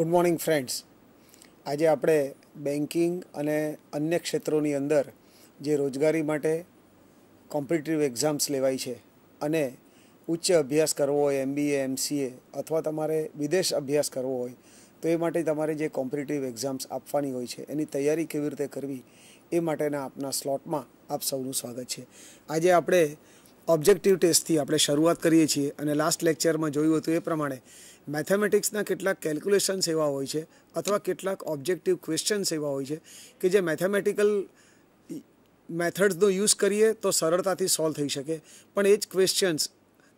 Good morning friends આજે આપણે banking અને અન્ય ક્ષેત્રોની અંદર જે રોજગારી માટે કોમ્પિટિટિવ એક્ઝામ્સ લેવાય છે અને ઉચ્ચ અભ્યાસ કરવો હોય એમબીએ એમસીએ અથવા તમારે વિદેશ અભ્યાસ કરવો હોય, તો એ માટે તમારે જે કોમ્પિટિટિવ એક્ઝામ્સ આપવાની હોય છે, એની તૈયારી કેવી રીતે કરવી, એ માટેના આપના સ્લોટમાં આપ સૌનું સ્વાગત છે. આજે આપણે ઓબ્જેક્ટિવ ટેસ્ટથી આપણે શરૂઆત કરીએ છીએ અને લાસ્ટ લેક્ચરમાં જોયું હતું એ પ્રમાણે મેથેમેટિક્સના કેટલાક કેલ્ક્યુલેશન્સ એવા હોય છે અથવા કેટલાક ઓબ્જેક્ટિવ ક્વેશ્ચન્સ એવા હોય છે કે જે મેથેમેટિકલ મેથડ્સનો યુઝ કરીએ તો સરળતાથી સોલ્વ થઈ શકે. પણ એ જ ક્વેશ્ચન્સ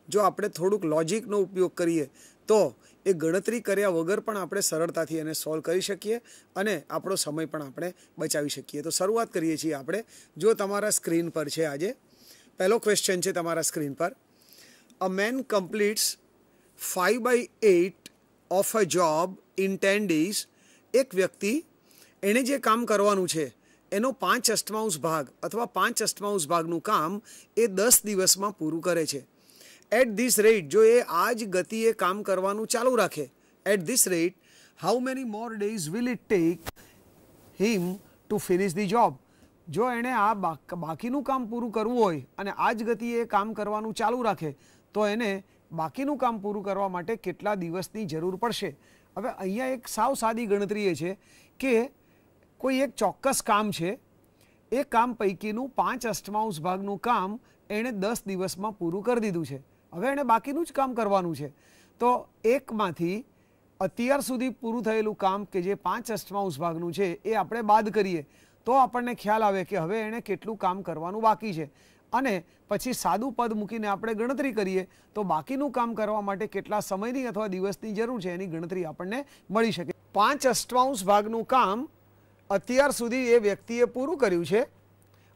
જો આપણે થોડુંક લોજિકનો ઉપયોગ કરીએ તો એ ગણતરી કર્યા વગર પણ આપણે સરળતાથી એને સોલ્વ કરી શકીએ અને આપણો સમય પણ આપણે બચાવી શકીએ. તો શરૂઆત કરીએ છીએ આપણે. જો તમારા સ્ક્રીન પર છે આજે પહેલો ક્વેશ્ચન છે તમારા સ્ક્રીન પર a man completes five by eight of a job in ten days એક વ્યક્તિ એણે જે કામ કરવાનું છે એનો પાંચ અષ્ટમાંશ ભાગ અથવા પાંચ અષ્ટમાંશ ભાગનું કામ એ દસ દિવસમાં પૂરું કરે છે એટ ધીસ રેટ જો એ આ જ ગતિએ કામ કરવાનું ચાલુ રાખે at this rate how many more days will it take him to finish the job જો એણે આ બાકીનું કામ પૂરું કરવું હોય અને આ જ ગતિએ કામ કરવાનું ચાલુ રાખે, તો એને બાકીનું કામ પૂરું કરવા માટે કેટલા દિવસની જરૂર પડશે? હવે અહીંયા એક સાવ સાદી ગણતરી એ છે કે કોઈ એક ચોક્કસ કામ છે, એ કામ પૈકીનું પાંચ અષ્ટમાંશ ભાગનું કામ એણે દસ દિવસમાં પૂરું કરી દીધું છે. હવે એણે બાકીનું જ કામ કરવાનું છે. તો એકમાંથી અત્યાર સુધી પૂરું થયેલું કામ કે જે પાંચ અષ્ટમાંશ ભાગનું છે, એ આપણે બાદ કરીએ. તો આપણને ખ્યાલ આવે કે હવે એણે કેટલું કામ કરવાનું બાકી છે અને પછી સાદું પદ મૂકીને આપણે ગણતરી કરીએ તો બાકીનું કામ કરવા માટે કેટલા સમયની અથવા દિવસની જરૂર છે એની ગણતરી આપણને મળી શકે પાંચ અષ્ટમાંશ ભાગનું કામ અત્યાર સુધી એ વ્યક્તિએ પૂરું કર્યું છે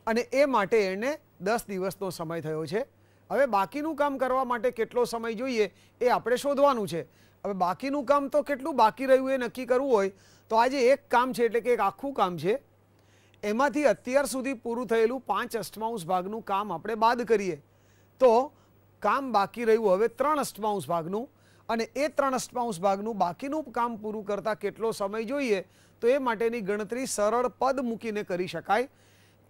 અને એ માટે એને દસ દિવસનો સમય થયો છે હવે બાકીનું કામ કરવા માટે કેટલો સમય જોઈએ એ આપણે શોધવાનું છે હવે બાકીનું કામ તો કેટલું બાકી રહ્યું એ નક્કી કરવું હોય તો આજે એક કામ છે એટલે કે એક આખું કામ છે એમાંથી અત્યાર સુધી પૂરું થયેલું પાંચ અષ્ટમાંશ ભાગનું કામ આપણે બાદ કરીએ તો કામ બાકી રહ્યું હવે ત્રણ અષ્ટમાંશ ભાગનું અને એ ત્રણ અષ્ટમાંશ ભાગનું બાકીનું કામ પૂરું કરતાં કેટલો સમય જોઈએ તો એ માટેની ગણતરી સરળ પદ મૂકીને કરી શકાય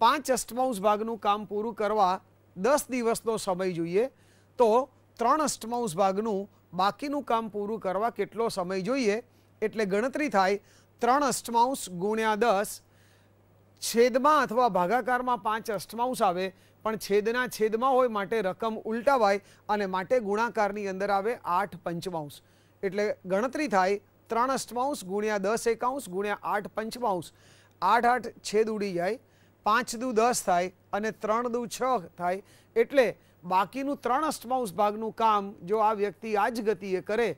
પાંચ અષ્ટમાંશ ભાગનું કામ પૂરું કરવા દસ દિવસનો સમય જોઈએ તો ત્રણ અષ્ટમાંશ ભાગનું બાકીનું કામ પૂરું કરવા કેટલો સમય જોઈએ એટલે ગણતરી થાય ત્રણ અષ્ટમાંશ ગુણ્યા દસ છેદમાં અથવા ભાગાકારમાં પાંચ અષ્ટમાંશ આવે પણ છેદના છેદમાં હોય માટે રકમ ઉલટાવાય અને માટે ગુણાકારની અંદર આવે આઠ પંચમાંશ એટલે ગણતરી થાય ત્રણ અષ્ટમાંશ ગુણ્યા દસ એકાંશ ગુણ્યા આઠ પંચમાંશ આઠ આઠ છેદ ઉડી જાય પાંચ દુ દસ થાય અને ત્રણ દુ છ થાય એટલે બાકીનું ત્રણ અષ્ટમાંશ ભાગનું કામ જો આ વ્યક્તિ આ જ ગતિએ કરે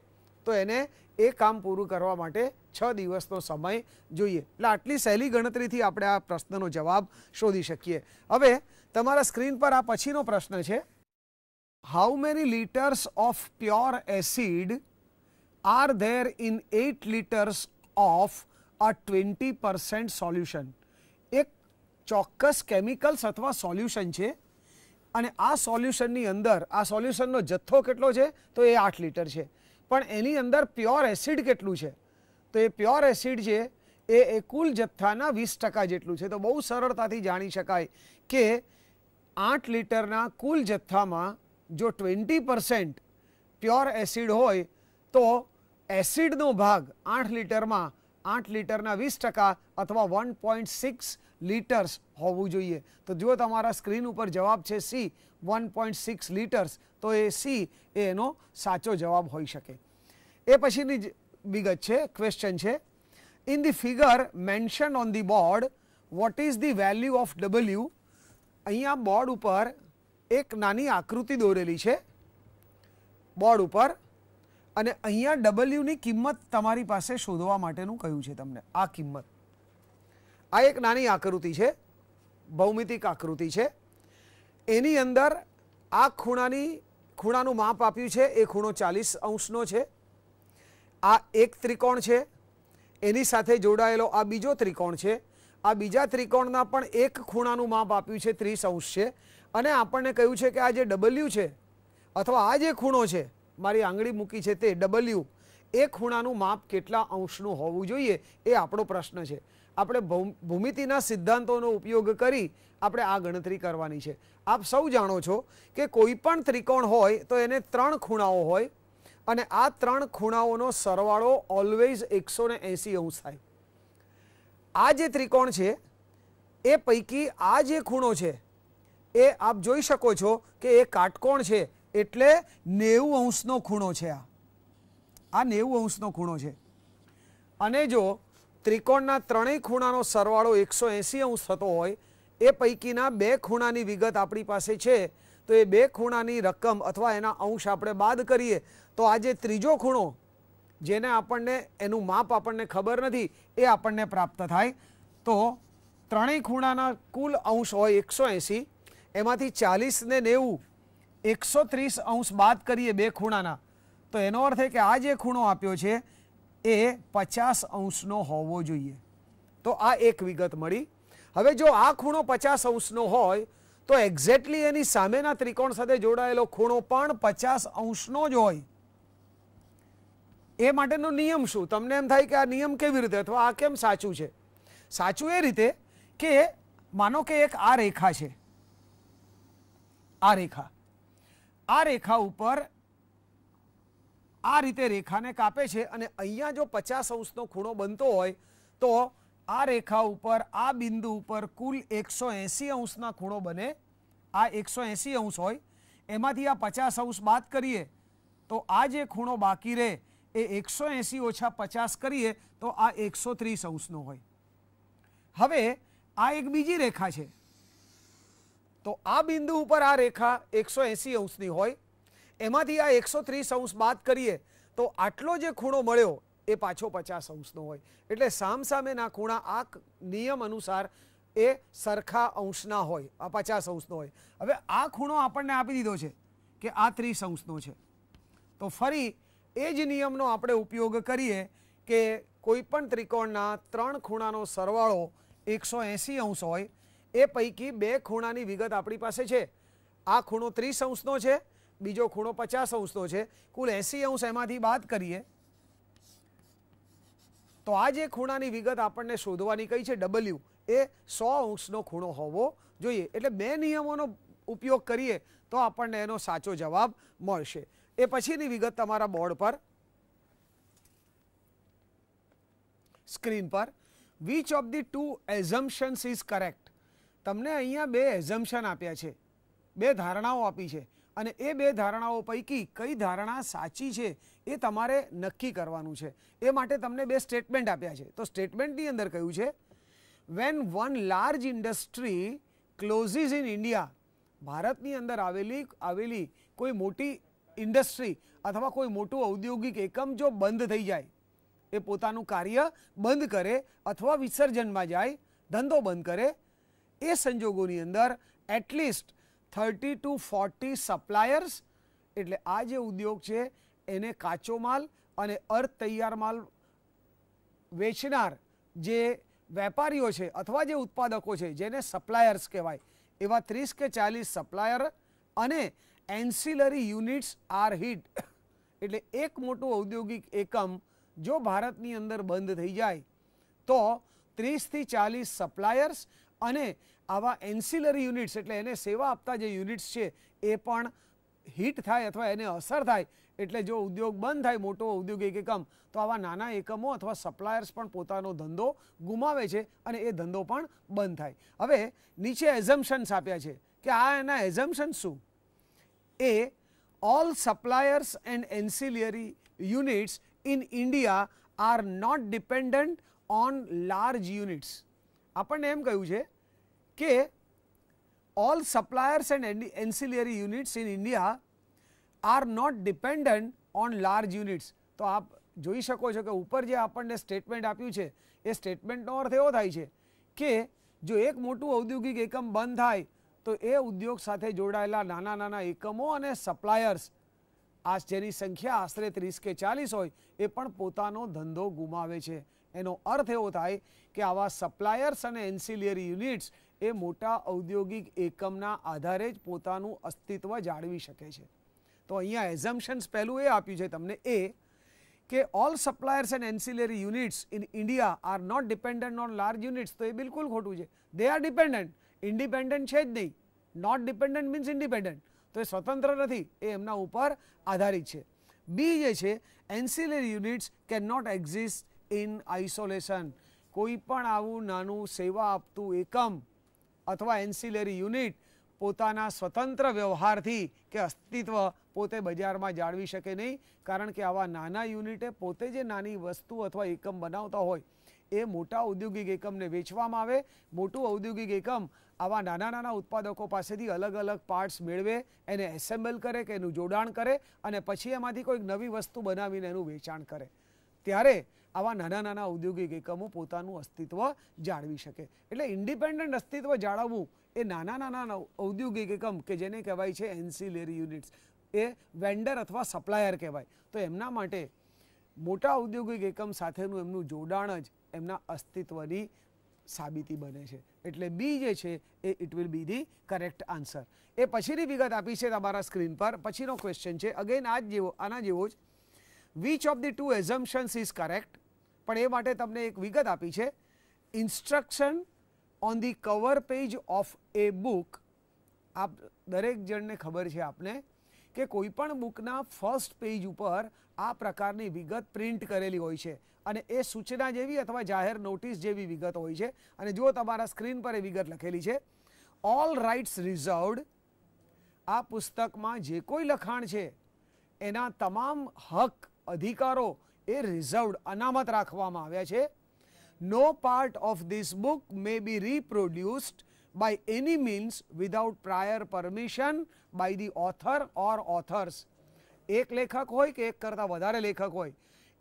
તો એને એ કામ પૂરું કરવા માટે છ દિવસનો સમય જોઈએ એટલે આટલી સહેલી ગણતરીથી આપણે આ પ્રશ્નનો જવાબ શોધી શકીએ હવે તમારા સ્ક્રીન પર આ પછીનો પ્રશ્ન છે how many litres of pure acid are there in eight litres of a twenty percent solution એક ચોક્કસ કેમિકલ્સ અથવા સોલ્યુશન છે અને આ સોલ્યુશનની અંદર આ સોલ્યુશનનો જથ્થો કેટલો છે તો એ આઠ લીટર છે પણ એની અંદર પ્યોર એસિડ કેટલું છે તો એ પ્યોર એસિડ છે એ એ કુલ જથ્થાના વીસ ટકા જેટલું છે તો બહુ સરળતાથી જાણી શકાય કે આઠ લીટરના કુલ જથ્થામાં જો ટ્વેન્ટી પર્સન્ટ પ્યોર એસિડ હોય તો એસિડનો ભાગ આઠ લીટરમાં આઠ લીટરના વીસ ટકા અથવા વન પોઈન્ટ સિક્સ લીટર્સ હોવું જોઈએ તો જો તમારા સ્ક્રીન ઉપર જવાબ છે C one point six litres તો એ સી એ એનો સાચો જવાબ હોઈ શકે એ પછીની જ વિગત છે ક્વેશ્ચન છે in the figure mention on the board what is the value of W અહીંયા બોર્ડ ઉપર એક નાની આકૃતિ દોરેલી છે બોર્ડ ઉપર અને અહીંયા ડબલ્યુની કિંમત તમારી પાસે શોધવા માટેનું કહ્યું છે તમને આ કિંમત આ એક નાની આકૃતિ છે ભૌમિતિક આકૃતિ છે એની અંદર આ ખૂણાની ખૂણાનું માપ આપ્યું છે એ ખૂણો ચાલીસ અંશનો છે આ એક ત્રિકોણ છે. એની સાથે જોડાયેલો આ બીજો ત્રિકોણ છે. આ બીજા ત્રિકોણના પણ એક ખૂણાનું માપ આપ્યું છે ત્રીસ અંશ છે. અને આપણને કહ્યું છે કે આ જે ડબલ્યુ છે અથવા આ જે ખૂણો છે, મારી આંગળી મૂકી છે તે ડબલ્યુ એ ખૂણાનું માપ કેટલા અંશનું હોવું જોઈએ એ આપણો પ્રશ્ન છે. આપણે ભૂમિતિના સિદ્ધાંતોનો ઉપયોગ કરી આપણે આ ગણતરી કરવાની છે. આપ સૌ જાણો છો કે કોઈ પણ ત્રિકોણ હોય તો એને ત્રણ ખૂણાઓ હોય અને આ ત્રણ ખૂણાઓનો સરવાળો ઓલવેઝ એકસો ને એંસી અંશ થાય. આ જે ત્રિકોણ છે, એ પૈકી આ જે ખૂણો છે, એ આપ જોઈ શકો છો કે એ કાટકોણ છે, એટલે નેવું અંશનો ખૂણો છે આ. આ નેવું અંશનો ખૂણો છે. અને જો ત્રિકોણના ત્રણેય ખૂણાનો સરવાળો એકસો એંસી અંશ થતો હોય, એ પૈકીના બે ખૂણાની વિગત આપણી પાસે છે તો એ બે ખૂણાની રકમ અથવા એના અંશ આપણે બાદ કરીએ તો આ જે ત્રીજો ખૂણો જેને આપણને એનું માપ આપણને ખબર નથી, એ આપણને પ્રાપ્ત થાય. તો ત્રણેય ખૂણાના કુલ અંશ હોય એકસો એંસી, એમાંથી ચાલીસ ને નેવું, એકસો ત્રીસ અંશ બાદ કરીએ બે ખૂણાના. તો એનો અર્થ એ કે આ જે ખૂણો આપ્યો છે, એ પચાસ અંશનો હોવો જોઈએ. તો આ એક વિગત મળી. હવે જો આ ખૂણો પચાસ અંશનો હોય તો એક્ઝેક્ટલી એની સામેના ત્રિકોણ સાથે જોડાયેલો ખૂણો પણ પચાસ અંશનો જ હોય. એ માટેનો નિયમ શું? તમને એમ થાય કે આ નિયમ કેવી રીતે? અથવા આ કેમ સાચું છે? સાચું એ રીતે કે માનો કે એક આ રેખા છે. આ રેખા. આ રેખા ઉપર આ રીતે રેખાને કાપે છે અને અહીંયા જો પચાસ અંશનો ખૂણો બનતો હોય તો આ રેખા ઉપર આ બિંદુ ઉપર કુલ એકસો એંસી અંશના ખૂણો બને આ એકસો એંસી અંશ હોય એમાંથી આ પચાસ અંશ બાદ કરીએ તો આ જે ખૂણો બાકી રહે એ એકસો એંસી ઓછા પચાસ કરીએ તો આ એકસો ત્રીસ અંશનો હોય હવે આ એક બીજી રેખા છે તો આ બિંદુ ઉપર આ રેખા એકસો એંસી અંશની હોય એમાંથી આ એકસો ત્રીસ અંશ બાદ કરીએ તો આટલો જે ખૂણો મળ્યો એ પાછો પચાસ અંશનો હોય. એટલે સામસામેના ખૂણા આ નિયમ અનુસાર એ સરખા અંશના હોય, આ પચાસ અંશનો હોય. હવે આ ખૂણો આપણને આપી દીધો છે કે આ ત્રીસ અંશનો છે. તો ફરી એ જ નિયમનો આપણે ઉપયોગ કરીએ કે કોઈપણ ત્રિકોણના ત્રણ ખૂણાનો સરવાળો એકસો એંસી અંશ હોય, એ પૈકી બે ખૂણાની વિગત આપણી પાસે છે. આ ખૂણો ત્રીસ અંશનો છે, બીજો ખૂણો પચાસ અંશનો છે. કુલ એંસી અંશ એમાંથી બાદ કરીએ. તો આ જે ખૂણાની વિગત આપણને શોધવાની કઈ છે ડબલ્યુ એ સો અંશનો ખૂણો હોવો જોઈએ એટલે બે નિયમોનો ઉપયોગ કરીએ તો આપણને એનો સાચો જવાબ મળશે એ પછીની વિગત તમારા બોર્ડ પર સ્ક્રીન પર which of the two assumptions is correct તમને અહીંયા બે એઝમ્પશન આપ્યા છે બે ધારણાઓ આપી છે અને એ બે ધારણાઓ પૈકી કઈ ધારણા સાચી છે એ તમારે નક્કી કરવાનું છે એ માટે તમને બે સ્ટેટમેન્ટ આપ્યા છે તો સ્ટેટમેન્ટની અંદર કહ્યું છે when one large industry closes in India ભારતની અંદર આવેલી આવેલી કોઈ મોટી ઇન્ડસ્ટ્રી અથવા કોઈ મોટું ઔદ્યોગિક એકમ જો બંધ થઈ જાય એ પોતાનું કાર્ય બંધ કરે અથવા વિસર્જનમાં જાય ધંધો બંધ કરે એ સંજોગોની અંદર at least thirty to forty suppliers એટલે આ જે ઉદ્યોગ છે એને કાચો માલ અને અર્ધ તૈયાર માલ વેચનાર જે વેપારીઓ છે અથવા જે ઉત્પાદકો છે જેને સપ્લાયર્સ કહેવાય એવા ત્રીસ કે ચાલીસ સપ્લાયર અને એન્સિલરી યુનિટ્સ આર હિટ એટલે એક મોટું ઔદ્યોગિક એકમ જો ભારતની અંદર બંધ થઈ જાય તો ત્રીસથી ચાલીસ સપ્લાયર્સ અને આવા એન્સિલરી યુનિટ્સ એટલે એને સેવા આપતા જે યુનિટ્સ છે એ પણ હિટ થાય અથવા એને અસર થાય એટલે જો ઉદ્યોગ બંધ થાય મોટો ઔદ્યોગિક એકમ તો આવા નાના એકમો અથવા સપ્લાયર્સ પણ પોતાનો ધંધો ગુમાવે છે અને એ ધંધો પણ બંધ થાય હવે નીચે એઝમ્પશન્સ આપ્યા છે કે આ એના એઝમ્પશન શું એ all suppliers and ancillary units in India are not dependent on large units આપણને એમ કહ્યું છે કે all suppliers and ancillary units in India are not dependent on large units તો આપ જોઈ શકો છો કે ઉપર જે આપણને સ્ટેટમેન્ટ આપ્યું છે એ સ્ટેટમેન્ટનો અર્થ એવો થાય છે કે જો એક મોટું ઔદ્યોગિક એકમ બંધ થાય તો એ ઉદ્યોગ સાથે જોડાયેલા નાના નાના એકમો અને સપ્લાયર્સ આ જેની સંખ્યા આશરે ત્રીસ કે ચાલીસ હોય એ પણ પોતાનો ધંધો ગુમાવે છે એનો અર્થ એવો થાય કે આવા સપ્લાયર્સ અને એન્સિલિયરી યુનિટ્સ એ મોટા ઔદ્યોગિક એકમના આધારે જ પોતાનું અસ્તિત્વ જાળવી શકે છે તો અહીંયા એઝમ્પશન્સ પહેલું એ આપ્યું છે તમને એ કે all suppliers and ancillary units in India are not dependent on large units તો એ બિલકુલ ખોટું છે દે આર ડિપેન્ડન્ટ ઇન્ડિપેન્ડન્ટ છે જ નહીં નોટ ડિપેન્ડન્ટ મીન્સ ઇન્ડિપેન્ડન્ટ તો એ સ્વતંત્ર નથી એ એમના ઉપર આધારિત છે બી જે છે ancillary units can not exist in isolation કોઈ પણ આવું નાનું સેવા આપતું એકમ અથવા એન્સિલરી યુનિટ પોતાના સ્વતંત્ર વ્યવહારથી કે અસ્તિત્વ પોતે બજારમાં જાળવી શકે નહીં કારણ કે આવા નાના યુનિટે પોતે જે નાની વસ્તુ અથવા એકમ બનાવતા હોય એ મોટા ઔદ્યોગિક એકમને વેચવામાં આવે મોટું ઔદ્યોગિક એકમ આવા નાના નાના ઉત્પાદકો પાસેથી અલગ અલગ પાર્ટ્સ મેળવે એને એસેમ્બલ કરે કે એનું જોડાણ કરે અને પછી એમાંથી કોઈક નવી વસ્તુ બનાવીને એનું વેચાણ કરે ત્યારે આવા નાના નાના ઔદ્યોગિક એકમો પોતાનું અસ્તિત્વ જાળવી શકે એટલે ઇન્ડિપેન્ડન્ટ અસ્તિત્વ જાળવવું એ નાના નાના ઔદ્યોગિક એકમ કે જેને કહેવાય છે એન્સિલેરી યુનિટ્સ એ વેન્ડર અથવા સપ્લાયર કહેવાય તો એમના માટે મોટા ઔદ્યોગિક એકમ સાથેનું એમનું જોડાણ જ એમના અસ્તિત્વની સાબિતી બને છે એટલે બી જે છે એ it will be the correct answer એ પછીની વિગત આપી છે તમારા સ્ક્રીન પર પછીનો ક્વેશ્ચન છે અગેન આ જ જેવો આના જેવો જ which of the two assumptions is correct પણ એ માટે તમને એક વિગત આપી છે instruction on the cover page of a book આપ દરેક જણને ખબર છે આપને કે કોઈ પણ બુકના ફર્સ્ટ પેજ ઉપર આ પ્રકારની વિગત પ્રિન્ટ કરેલી હોય છે અને એ સૂચના જેવી અથવા જાહેર નોટિસ જેવી વિગત હોય છે અને જો તમારા સ્ક્રીન પર એ વિગત લખેલી છે ઓલ રાઇટ્સ રિઝર્વડ આ પુસ્તકમાં જે કોઈ લખાણ છે એના તમામ હક અધિકારો એ રિઝર્વડ અનામત રાખવામાં આવ્યા છે no part of this book may be reproduced by any means without prior permission by the author or authors એક લેખક હોય કે એક કરતાં વધારે લેખક હોય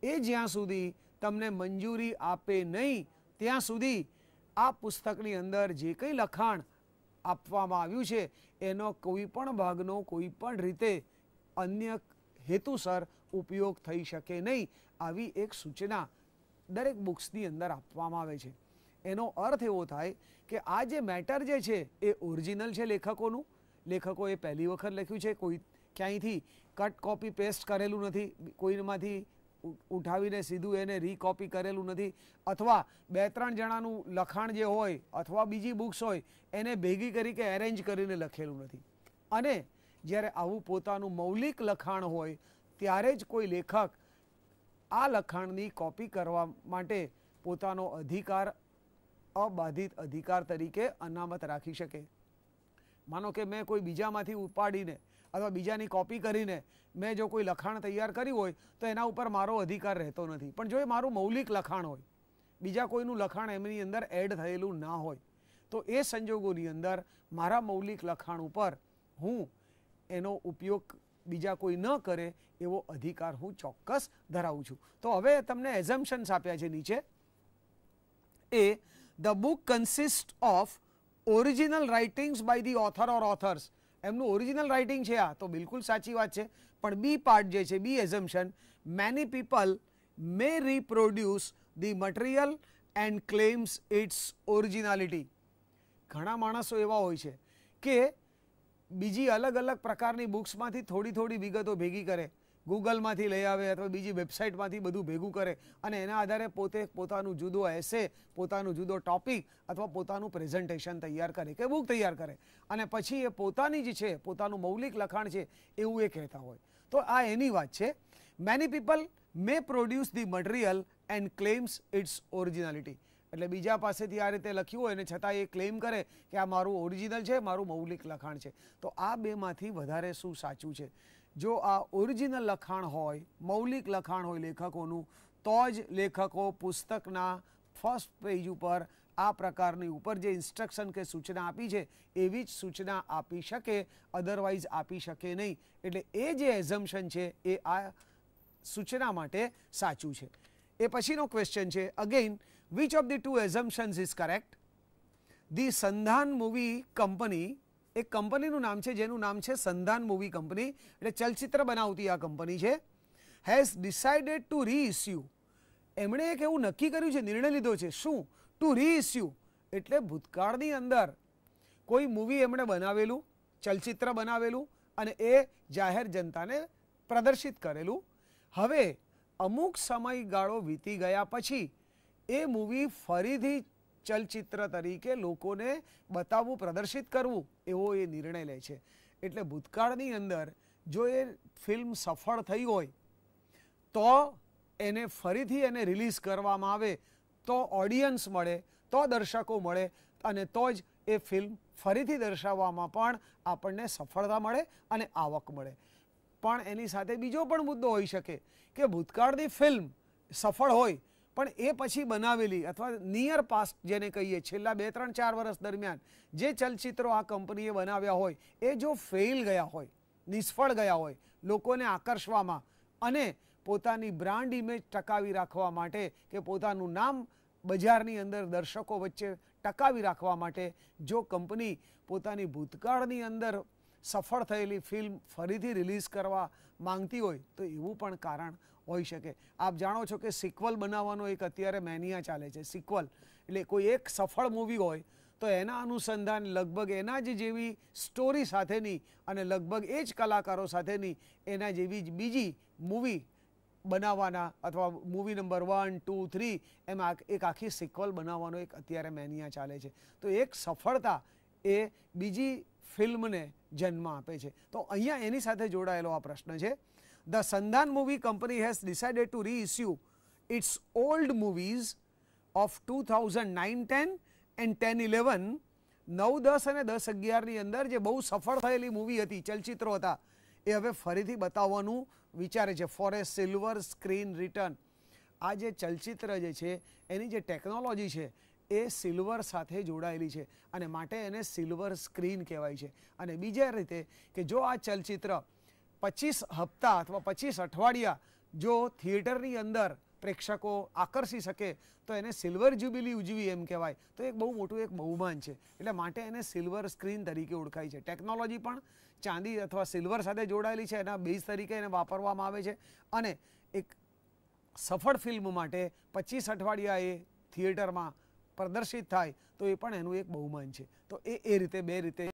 એ જ્યાં સુધી તમને મંજૂરી આપે નહીં ત્યાં સુધી આ પુસ્તકની અંદર જે કંઈ લખાણ આપવામાં આવ્યું છે એનો કોઈ પણ ભાગનો કોઈ પણ રીતે અન્ય હેતુસર ઉપયોગ થઈ શકે નહીં આવી એક સૂચના દરેક બુક્સની અંદર આપવામાં આવે છે એનો અર્થ એવો થાય કે આ જે મેટર જે છે એ ઓરિજિનલ છે લેખકોનું. લેખકોએ પહેલી વખત લખ્યું છે, કોઈ ક્યાંયથી કટ કોપી પેસ્ટ કરેલું નથી, કોઈમાંથી ઉઠાવીને સીધું એને રીકોપી કરેલું નથી, અથવા બે ત્રણ જણાનું લખાણ જે હોય, અથવા બીજી બુક્સ હોય, એને ભેગી કરી કે એરેન્જ કરીને લખેલું નથી. અને જ્યારે આવું પોતાનું મૌલિક લખાણ હોય, ત્યારે જ કોઈ લેખક આ લખાણની કોપી કરવા માટે પોતાનો અધિકાર અબાધિત અધિકાર તરીકે અનામત રાખી શકે માનો કે મેં કોઈ બીજામાંથી ઉપાડીને અથવા બીજાની કોપી કરીને મેં જો કોઈ લખાણ તૈયાર કર્યું હોય તો એના ઉપર મારો અધિકાર રહેતો નથી પણ જો એ મારું મૌલિક લખાણ હોય બીજા કોઈનું લખાણ એમની અંદર એડ થયેલું ના હોય તો એ સંજોગોની અંદર મારા મૌલિક લખાણ ઉપર હું એનો ઉપયોગ બીજા કોઈ ન કરે એવો અધિકાર હું ચોક્કસ ધરાવું છું તો હવે તમને એઝમ્પશન્સ આપ્યા છે નીચે એ the book consist of original writings by the author or authors એમનું ઓરિજિનલ રાઇટિંગ છે આ તો બિલકુલ સાચી વાત છે પણ બી પાર્ટ જે છે B assumption many people may reproduce the material and claims its originality ઘણા માણસો એવા હોય છે કે બીજી અલગ અલગ પ્રકારની બુક્સમાંથી થોડી થોડી વિગતો ભેગી કરે ગૂગલમાંથી લઈ આવે અથવા બીજી વેબસાઇટમાંથી બધું ભેગું કરે અને એના આધારે પોતે પોતાનું જુદો એસે પોતાનું જુદો ટોપિક અથવા પોતાનું પ્રેઝન્ટેશન તૈયાર કરે કે બુક તૈયાર કરે અને પછી એ પોતાની જ છે પોતાનું મૌલિક લખાણ છે એવું એ કહેતા હોય તો આ એની વાત છે many people may produce the material and claims its originality એટલે બીજા પાસેથી આ રીતે લખ્યું હોય અને છતાં એ ક્લેમ કરે કે આ મારું ઓરિજિનલ છે મારું મૌલિક લખાણ છે તો આ બેમાંથી વધારે શું સાચું છે જો આ ઓરિજિનલ લખાણ હોય મૌલિક લખાણ હોય લેખકોનું તો જ લેખકો પુસ્તકના ફર્સ્ટ પેજ ઉપર આ પ્રકારની ઉપર જે ઇન્સ્ટ્રક્શન કે સૂચના આપી છે એવી જ સૂચના આપી શકે અધરવાઇઝ આપી શકે નહીં એટલે એ જે એઝમ્પશન છે એ આ સૂચના માટે સાચું છે એ પછીનો ક્વેશ્ચન છે again which of the two assumptions is correct the Sandhan movie company એક કંપનીનું નામ છે જેનું નામ છે સંધાન મૂવી કંપની એટલે ચલચિત્ર બનાવતી આ કંપની છે હેઝ ડિસાઇડેડ ટુ રીઇસ્યુ એમણે એક એવું નક્કી કર્યું છે નિર્ણય લીધો છે શું ટુ રીઇસ્યુ એટલે ભૂતકાળની અંદર કોઈ મૂવી એમણે બનાવેલું ચલચિત્ર બનાવેલું અને એ જાહેર જનતાને પ્રદર્શિત કરેલું હવે અમુક સમયગાળો વીતી ગયા પછી એ મૂવી ફરીથી ચલચિત્ર તરીકે લોકોને બતાવવું, પ્રદર્શિત કરવું, એવો એ નિર્ણય લે છે. એટલે ભૂતકાળની અંદર જો એ ફિલ્મ સફળ થઈ હોય, તો એને ફરીથી એને રિલીઝ કરવામાં આવે, તો ઓડિયન્સ મળે, તો દર્શકો મળે, અને તો જ એ ફિલ્મ ફરીથી દર્શાવવામાં પણ આપણને સફળતા મળે અને આવક મળે. પણ એની સાથે બીજો પણ મુદ્દો હોઈ શકે કે ભૂતકાળની ફિલ્મ સફળ હોય પણ એ પછી બનાવેલી અથવા નિયર પાસ્ટ જેને કહીએ છેલ્લા બે ત્રણ ચાર વર્ષ દરમિયાન જે ચલચિત્રો આ કંપનીએ બનાવ્યા હોય એ જો ફેલ ગયા હોય નિષ્ફળ ગયા હોય લોકોને આકર્ષવામાં અને પોતાની બ્રાન્ડ ઇમેજ ટકાવી રાખવા માટે કે પોતાનું નામ બજારની અંદર દર્શકો વચ્ચે ટકાવી રાખવા માટે જો કંપની પોતાની ભૂતકાળની અંદર સફળ થયેલી ફિલ્મ ફરીથી રિલીઝ કરવા માંગતી હોય તો એવું પણ કારણ હોઈ શકે આપ જાણો છો કે સિક્વલ બનાવવાનો એક અત્યારે મેનિયા ચાલે છે સિક્વલ એટલે કોઈ એક સફળ મૂવી હોય તો એના અનુસંધાન લગભગ એના જ જેવી સ્ટોરી સાથેની અને લગભગ એ જ કલાકારો સાથેની એના જેવી જ બીજી મૂવી બનાવવાના અથવા movie number one two three એમાં એક આખી સિક્વલ બનાવવાનો એક અત્યારે મેનિયા ચાલે છે તો એક સફળતા એ બીજી ફિલ્મને જન્મ આપે છે તો અહીંયા એની સાથે જોડાયેલો આ પ્રશ્ન છે the Sandhan movie company has decided to reissue its old movies of two thousand nine ten and ten eleven નવ દસ અને દસ અગિયારની અંદર જે બહુ સફળ થયેલી મૂવી હતી ચલચિત્રો હતા એ હવે ફરીથી બતાવવાનું વિચારે છે for a silver screen return આ જે ચલચિત્ર જે છે એની જે ટેકનોલોજી છે એ સિલ્વર સાથે જોડાયેલી છે અને માટે એને સિલ્વર સ્ક્રીન કહેવાય છે અને બીજા રીતે કે જો આ ચલચિત્ર પચીસ હપ્તા અથવા પચીસ અઠવાડિયા જો થિયેટરની અંદર પ્રેક્ષકો આકર્ષી શકે તો એને સિલ્વર જ્યુબિલી ઉજવી એમ કહેવાય તો એક બહુ મોટું એક બહુમાન છે એટલે માટે એને સિલ્વર સ્ક્રીન તરીકે ઓળખાય છે ટેકનોલોજી પણ ચાંદી અથવા સિલ્વર સાથે જોડાયેલી છે એના બેઝ તરીકે એને વાપરવામાં આવે છે અને એક સફળ ફિલ્મ માટે પચીસ અઠવાડિયા એ થિયેટરમાં પ્રદર્શિત થાય તો એ પણ એનું એક બહુમાન છે તો એ એ રીતે બે રીતે